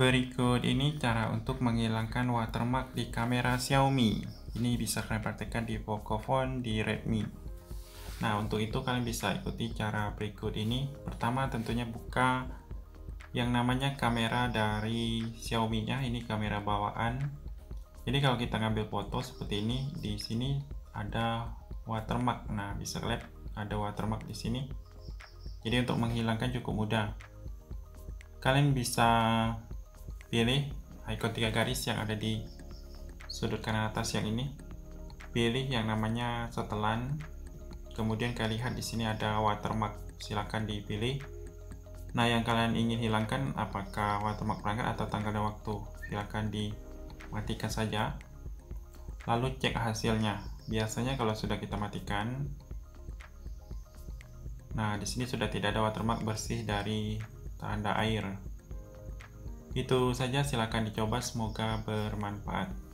Berikut ini cara untuk menghilangkan watermark di kamera Xiaomi. Ini bisa kalian praktekkan di Pocophone, di Redmi. Nah, untuk itu kalian bisa ikuti cara berikut ini. Pertama, tentunya buka yang namanya kamera dari Xiaomi-nya. Ini kamera bawaan. Jadi kalau kita ngambil foto seperti ini, di sini ada watermark. Nah, bisa lihat ada watermark di sini. Jadi untuk menghilangkan cukup mudah. Kalian bisa pilih icon tiga garis yang ada di sudut kanan atas yang ini. Pilih yang namanya setelan. Kemudian kalian lihat di sini ada watermark. Silahkan dipilih. Nah yang kalian ingin hilangkan apakah watermark perangkat atau tanggal dan waktu? Silahkan dimatikan saja. Lalu cek hasilnya. Biasanya kalau sudah kita matikan nah di sini sudah tidak ada watermark bersih dari tanda air itu saja silakan dicoba semoga bermanfaat.